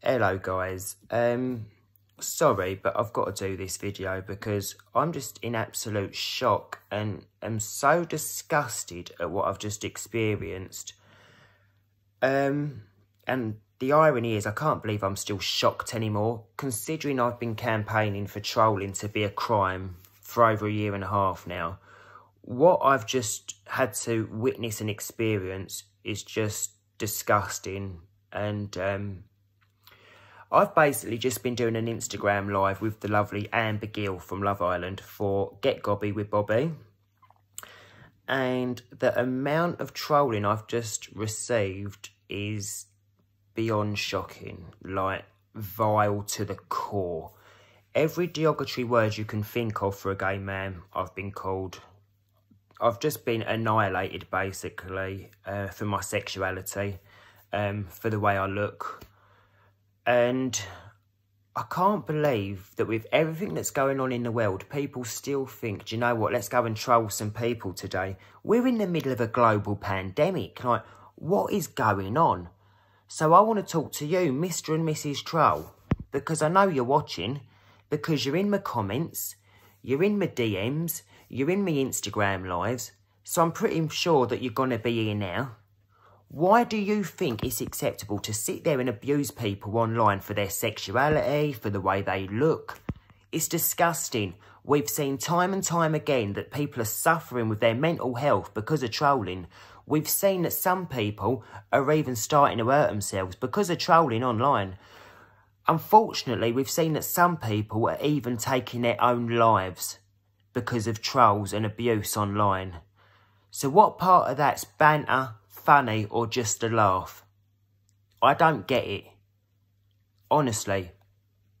Hello guys, um, sorry but I've got to do this video because I'm just in absolute shock and am so disgusted at what I've just experienced. Um, and the irony is I can't believe I'm still shocked anymore considering I've been campaigning for trolling to be a crime for over a year and a half now. What I've just had to witness and experience is just disgusting and um, I've basically just been doing an Instagram live with the lovely Amber Gill from Love Island for Get Gobby with Bobby. And the amount of trolling I've just received is beyond shocking, like vile to the core. Every derogatory word you can think of for a gay man, I've been called. I've just been annihilated, basically, uh, for my sexuality, um, for the way I look, and I can't believe that with everything that's going on in the world, people still think, do you know what, let's go and troll some people today. We're in the middle of a global pandemic. Like, what is going on? So I want to talk to you, Mr. and Mrs. Troll, because I know you're watching, because you're in my comments, you're in my DMs, you're in my Instagram lives, so I'm pretty sure that you're going to be here now. Why do you think it's acceptable to sit there and abuse people online for their sexuality, for the way they look? It's disgusting. We've seen time and time again that people are suffering with their mental health because of trolling. We've seen that some people are even starting to hurt themselves because of trolling online. Unfortunately, we've seen that some people are even taking their own lives because of trolls and abuse online. So what part of that's banter, funny or just a laugh. I don't get it. Honestly.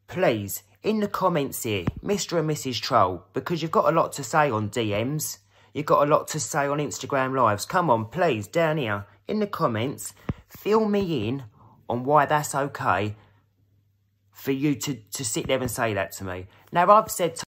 Please, in the comments here, Mr. and Mrs. Troll, because you've got a lot to say on DMs. You've got a lot to say on Instagram Lives. Come on, please, down here, in the comments, fill me in on why that's okay for you to, to sit there and say that to me. Now, I've said